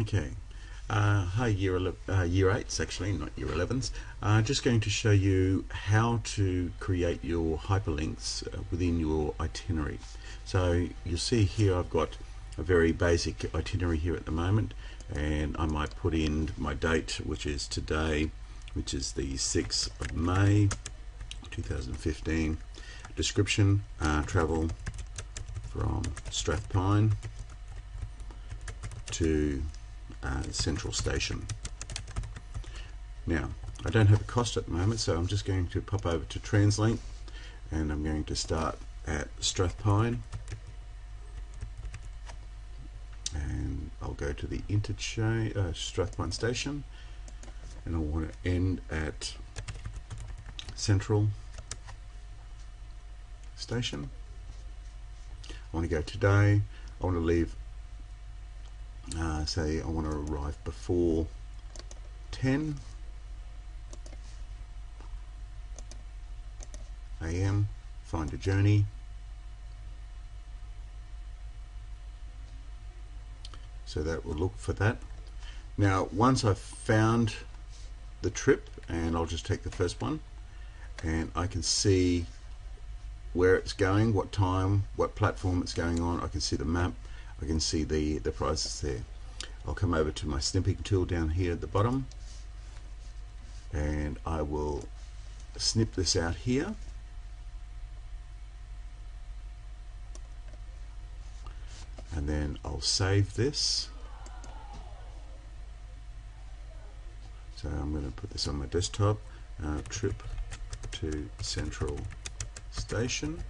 Okay. Uh, hi, year, uh, year 8s actually, not year 11s. Uh, just going to show you how to create your hyperlinks uh, within your itinerary. So you'll see here I've got a very basic itinerary here at the moment and I might put in my date which is today which is the 6th of May 2015 description uh, travel from Strathpine to uh, Central Station. Now, I don't have a cost at the moment, so I'm just going to pop over to TransLink and I'm going to start at Strathpine and I'll go to the interchange uh, Strathpine station and I want to end at Central Station. I want to go today. I want to leave uh, say I want to arrive before 10 a.m. find a journey so that will look for that now once I've found the trip and I'll just take the first one and I can see where it's going what time what platform it's going on I can see the map I can see the, the prices there. I'll come over to my snipping tool down here at the bottom. And I will snip this out here. And then I'll save this. So I'm going to put this on my desktop. Uh, trip to Central Station.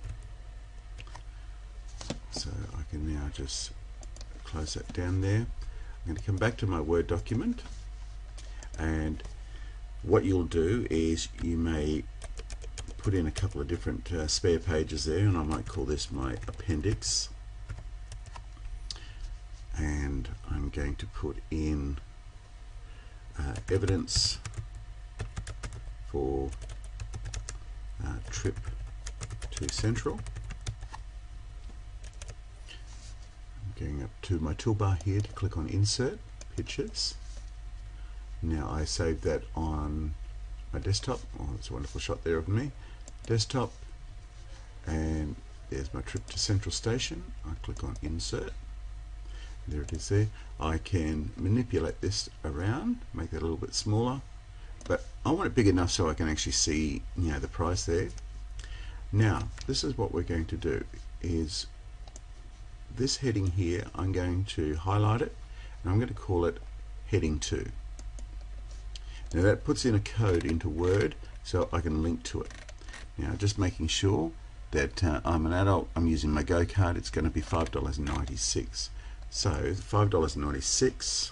So I can now just close that down there. I'm going to come back to my Word document. And what you'll do is you may put in a couple of different uh, spare pages there and I might call this my appendix. And I'm going to put in uh, evidence for uh, trip to Central going up to my toolbar here to click on insert pictures. Now I save that on my desktop. Oh it's a wonderful shot there of me. Desktop. And there's my trip to central station. I click on insert. There it is there. I can manipulate this around make it a little bit smaller but I want it big enough so I can actually see you know the price there. Now this is what we're going to do is this heading here I'm going to highlight it and I'm going to call it heading 2 now that puts in a code into Word so I can link to it. Now just making sure that uh, I'm an adult I'm using my go card it's going to be $5.96 so $5.96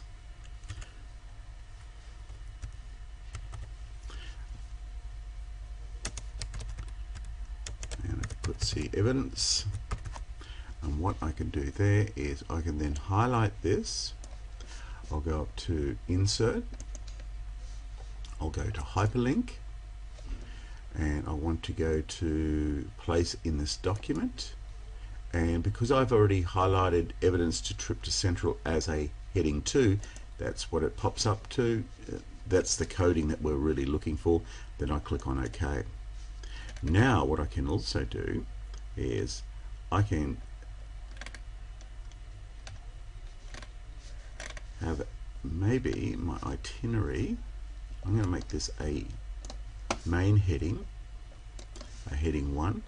and I put see evidence and what I can do there is I can then highlight this. I'll go up to insert. I'll go to hyperlink. And I want to go to place in this document. And because I've already highlighted evidence to trip to central as a heading 2 that's what it pops up to. Uh, that's the coding that we're really looking for. Then I click on OK. Now what I can also do is I can have maybe my itinerary. I'm going to make this a main heading a heading 1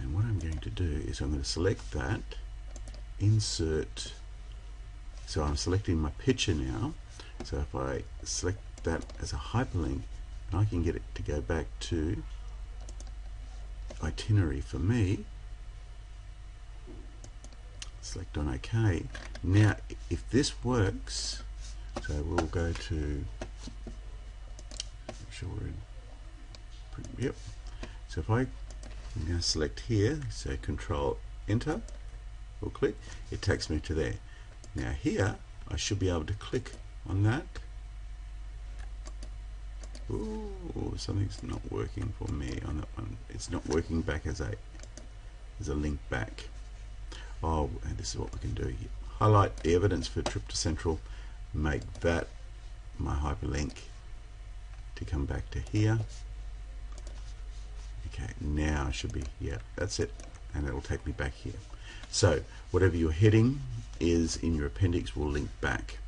and what I'm going to do is I'm going to select that insert so I'm selecting my picture now. So if I select that as a hyperlink I can get it to go back to itinerary for me select on OK. Now, if this works, so we'll go to, make sure we're in, yep. So if I now select here, say Control Enter, or click, it takes me to there. Now here, I should be able to click on that. Ooh, something's not working for me on that one. It's not working back as a as a link back. Oh, and this is what we can do. Here. highlight the evidence for trip to central. Make that my hyperlink to come back to here. Okay now I should be yeah that's it. And it will take me back here. So whatever your heading is in your appendix will link back.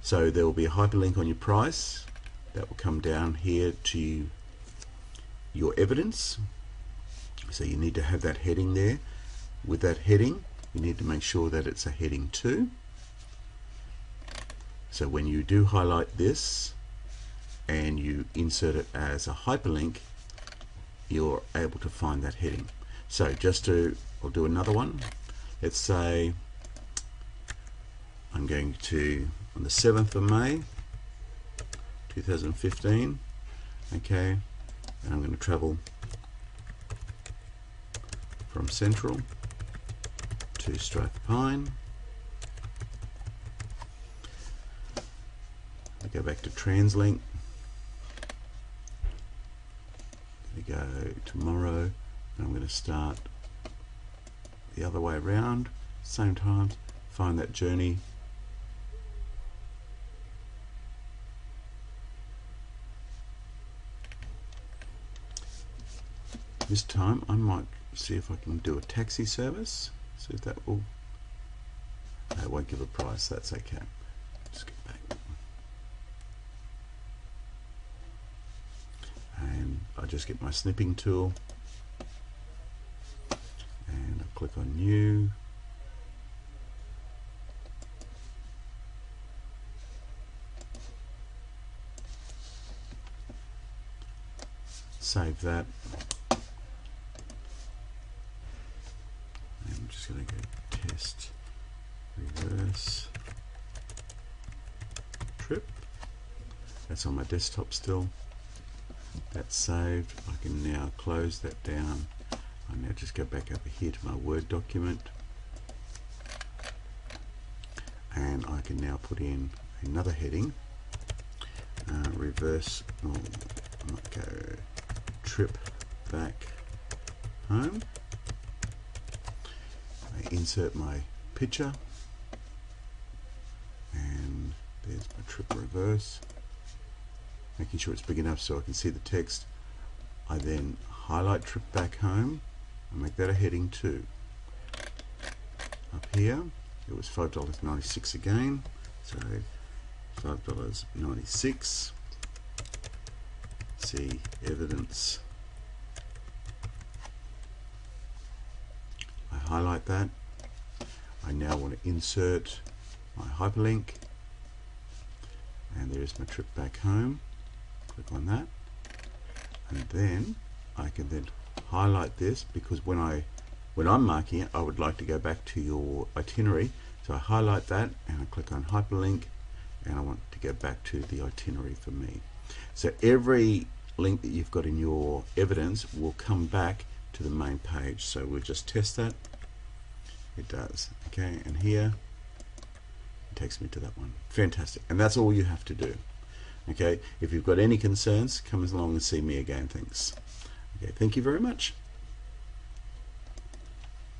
So there will be a hyperlink on your price that will come down here to your evidence. So you need to have that heading there. With that heading you need to make sure that it's a heading 2 so when you do highlight this and you insert it as a hyperlink you're able to find that heading. So just to I'll do another one. Let's say I'm going to on the 7th of May 2015 okay and I'm going to travel from Central to Strathpine. I go back to TransLink. We go. Tomorrow and I'm going to start the other way around. Same time find that journey. This time I might see if I can do a taxi service see if that. Will I won't give a price. That's okay. Just get back. And I just get my snipping tool. And I click on new. Save that I'm just going to go test reverse trip on my desktop still. That's saved. I can now close that down. I now just go back over here to my Word document. And I can now put in another heading. Uh, reverse oh, I might go. Trip back home. I insert my picture. And there's my trip reverse making sure it's big enough so I can see the text. I then highlight trip back home and make that a heading 2 up here it was $5.96 again so $5.96 see evidence. I highlight that. I now want to insert my hyperlink and there's my trip back home click on that. And then I can then highlight this because when I when I'm marking it I would like to go back to your itinerary. So I highlight that and I click on hyperlink and I want to go back to the itinerary for me. So every link that you've got in your evidence will come back to the main page. So we'll just test that. It does. Okay and here it takes me to that one. Fantastic. And that's all you have to do okay? If you've got any concerns come along and see me again. Thanks. Okay thank you very much